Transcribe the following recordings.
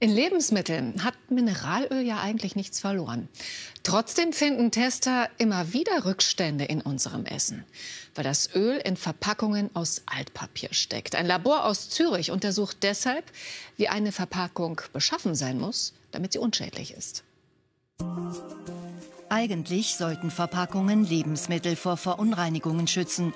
In Lebensmitteln hat Mineralöl ja eigentlich nichts verloren. Trotzdem finden Tester immer wieder Rückstände in unserem Essen, weil das Öl in Verpackungen aus Altpapier steckt. Ein Labor aus Zürich untersucht deshalb, wie eine Verpackung beschaffen sein muss, damit sie unschädlich ist. Eigentlich sollten Verpackungen Lebensmittel vor Verunreinigungen schützen.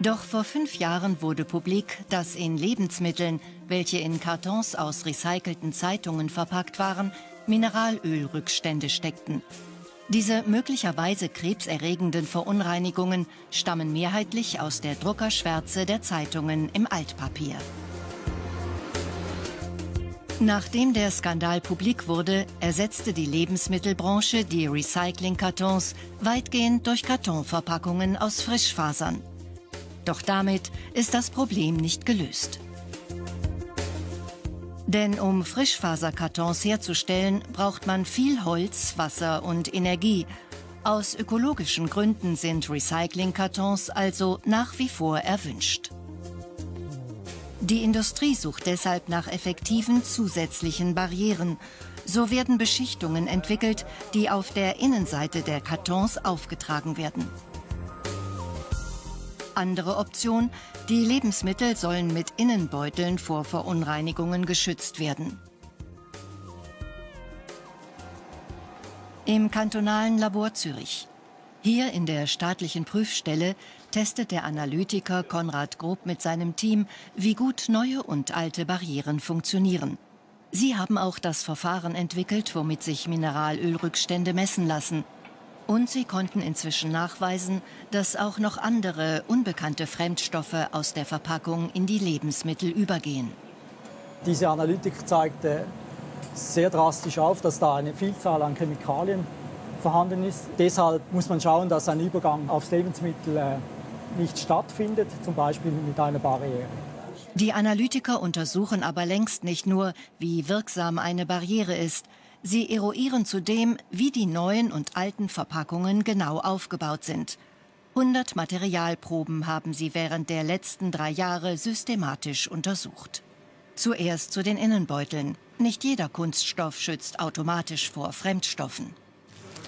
Doch vor fünf Jahren wurde publik, dass in Lebensmitteln, welche in Kartons aus recycelten Zeitungen verpackt waren, Mineralölrückstände steckten. Diese möglicherweise krebserregenden Verunreinigungen stammen mehrheitlich aus der Druckerschwärze der Zeitungen im Altpapier. Nachdem der Skandal publik wurde, ersetzte die Lebensmittelbranche die Recyclingkartons weitgehend durch Kartonverpackungen aus Frischfasern. Doch damit ist das Problem nicht gelöst. Denn um Frischfaserkartons herzustellen, braucht man viel Holz, Wasser und Energie. Aus ökologischen Gründen sind Recyclingkartons also nach wie vor erwünscht. Die Industrie sucht deshalb nach effektiven zusätzlichen Barrieren. So werden Beschichtungen entwickelt, die auf der Innenseite der Kartons aufgetragen werden. Andere Option, die Lebensmittel sollen mit Innenbeuteln vor Verunreinigungen geschützt werden. Im kantonalen Labor Zürich. Hier in der staatlichen Prüfstelle testet der Analytiker Konrad Grob mit seinem Team, wie gut neue und alte Barrieren funktionieren. Sie haben auch das Verfahren entwickelt, womit sich Mineralölrückstände messen lassen – und sie konnten inzwischen nachweisen, dass auch noch andere unbekannte Fremdstoffe aus der Verpackung in die Lebensmittel übergehen. Diese Analytik zeigte sehr drastisch auf, dass da eine Vielzahl an Chemikalien vorhanden ist. Deshalb muss man schauen, dass ein Übergang aufs Lebensmittel äh, nicht stattfindet, zum Beispiel mit einer Barriere. Die Analytiker untersuchen aber längst nicht nur, wie wirksam eine Barriere ist, Sie eruieren zudem, wie die neuen und alten Verpackungen genau aufgebaut sind. 100 Materialproben haben sie während der letzten drei Jahre systematisch untersucht. Zuerst zu den Innenbeuteln. Nicht jeder Kunststoff schützt automatisch vor Fremdstoffen.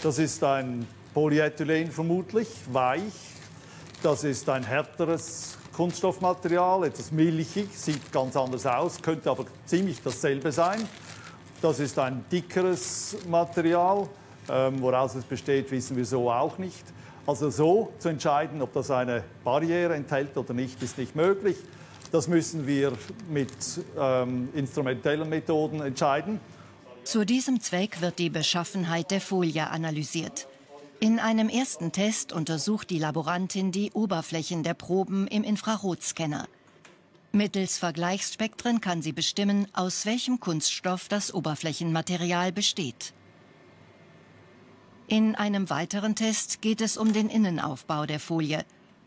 Das ist ein Polyethylen vermutlich, weich. Das ist ein härteres Kunststoffmaterial, etwas milchig, sieht ganz anders aus, könnte aber ziemlich dasselbe sein. Das ist ein dickeres Material. Ähm, woraus es besteht, wissen wir so auch nicht. Also so zu entscheiden, ob das eine Barriere enthält oder nicht, ist nicht möglich. Das müssen wir mit ähm, instrumentellen Methoden entscheiden. Zu diesem Zweck wird die Beschaffenheit der Folie analysiert. In einem ersten Test untersucht die Laborantin die Oberflächen der Proben im Infrarotscanner. Mittels Vergleichsspektren kann sie bestimmen, aus welchem Kunststoff das Oberflächenmaterial besteht. In einem weiteren Test geht es um den Innenaufbau der Folie.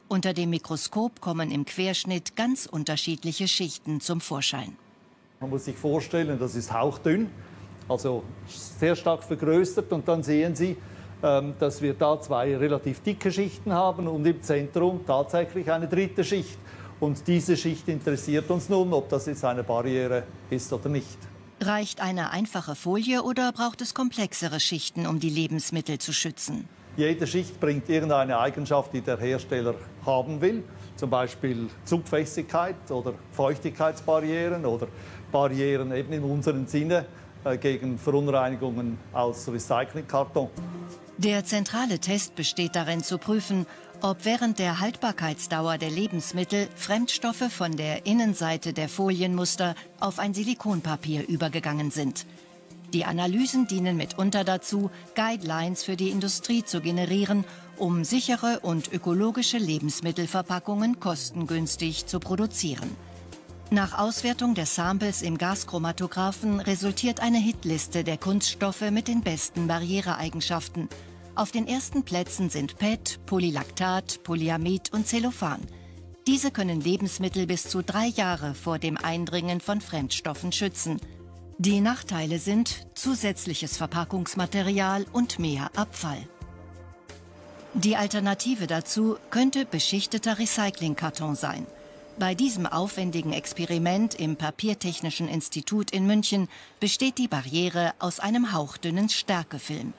Unter dem Mikroskop kommen im Querschnitt ganz unterschiedliche Schichten zum Vorschein. Man muss sich vorstellen, das ist hauchdünn, also sehr stark vergrößert. Und dann sehen Sie, ähm, dass wir da zwei relativ dicke Schichten haben und im Zentrum tatsächlich eine dritte Schicht. Und diese Schicht interessiert uns nun, ob das jetzt eine Barriere ist oder nicht. Reicht eine einfache Folie oder braucht es komplexere Schichten, um die Lebensmittel zu schützen? Jede Schicht bringt irgendeine Eigenschaft, die der Hersteller haben will. Zum Beispiel Zugfestigkeit oder Feuchtigkeitsbarrieren oder Barrieren eben in unserem Sinne äh, gegen Verunreinigungen aus Recyclingkarton. Der zentrale Test besteht darin zu prüfen, ob während der Haltbarkeitsdauer der Lebensmittel Fremdstoffe von der Innenseite der Folienmuster auf ein Silikonpapier übergegangen sind. Die Analysen dienen mitunter dazu, Guidelines für die Industrie zu generieren, um sichere und ökologische Lebensmittelverpackungen kostengünstig zu produzieren. Nach Auswertung der Samples im Gaschromatographen resultiert eine Hitliste der Kunststoffe mit den besten Barriereeigenschaften – auf den ersten Plätzen sind PET, Polylaktat, Polyamid und Zellophan. Diese können Lebensmittel bis zu drei Jahre vor dem Eindringen von Fremdstoffen schützen. Die Nachteile sind zusätzliches Verpackungsmaterial und mehr Abfall. Die Alternative dazu könnte beschichteter Recyclingkarton sein. Bei diesem aufwendigen Experiment im Papiertechnischen Institut in München besteht die Barriere aus einem hauchdünnen Stärkefilm.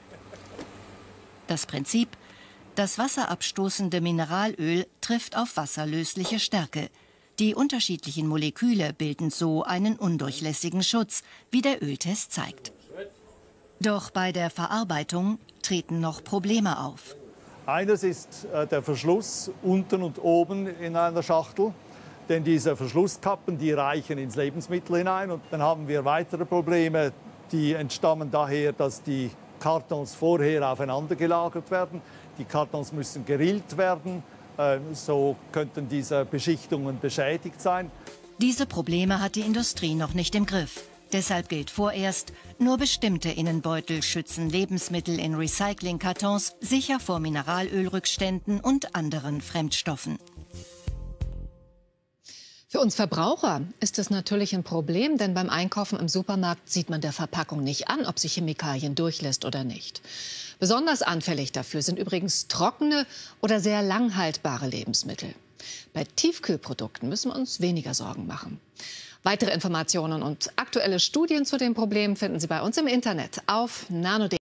Das Prinzip? Das wasserabstoßende Mineralöl trifft auf wasserlösliche Stärke. Die unterschiedlichen Moleküle bilden so einen undurchlässigen Schutz, wie der Öltest zeigt. Doch bei der Verarbeitung treten noch Probleme auf. Eines ist äh, der Verschluss unten und oben in einer Schachtel. Denn diese Verschlusskappen, die reichen ins Lebensmittel hinein. Und dann haben wir weitere Probleme, die entstammen daher, dass die Kartons vorher aufeinander gelagert werden. Die Kartons müssen gerillt werden. Äh, so könnten diese Beschichtungen beschädigt sein. Diese Probleme hat die Industrie noch nicht im Griff. Deshalb gilt vorerst, nur bestimmte Innenbeutel schützen Lebensmittel in Recyclingkartons sicher vor Mineralölrückständen und anderen Fremdstoffen. Für uns Verbraucher ist es natürlich ein Problem, denn beim Einkaufen im Supermarkt sieht man der Verpackung nicht an, ob sie Chemikalien durchlässt oder nicht. Besonders anfällig dafür sind übrigens trockene oder sehr langhaltbare Lebensmittel. Bei Tiefkühlprodukten müssen wir uns weniger Sorgen machen. Weitere Informationen und aktuelle Studien zu dem Problem finden Sie bei uns im Internet auf nano.de.